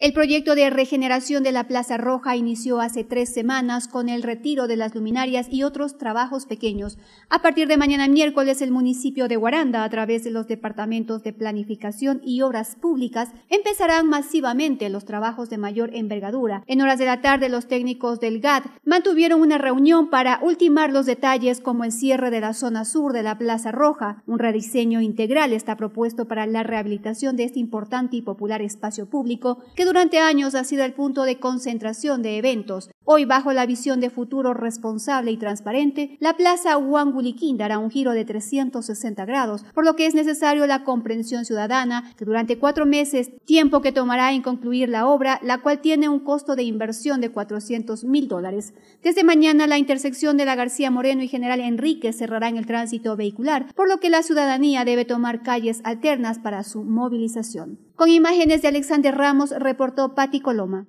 El proyecto de regeneración de la Plaza Roja inició hace tres semanas con el retiro de las luminarias y otros trabajos pequeños. A partir de mañana miércoles, el municipio de Guaranda, a través de los departamentos de planificación y obras públicas, empezarán masivamente los trabajos de mayor envergadura. En horas de la tarde, los técnicos del GAD mantuvieron una reunión para ultimar los detalles como el cierre de la zona sur de la Plaza Roja. Un rediseño integral está propuesto para la rehabilitación de este importante y popular espacio público que durante años ha sido el punto de concentración de eventos. Hoy, bajo la visión de futuro responsable y transparente, la Plaza Huanguliquín dará un giro de 360 grados, por lo que es necesario la comprensión ciudadana que durante cuatro meses, tiempo que tomará en concluir la obra, la cual tiene un costo de inversión de 400 mil dólares. Desde mañana, la intersección de la García Moreno y General Enrique cerrará en el tránsito vehicular, por lo que la ciudadanía debe tomar calles alternas para su movilización. Con imágenes de Alexander Ramos, reportó Patti Coloma.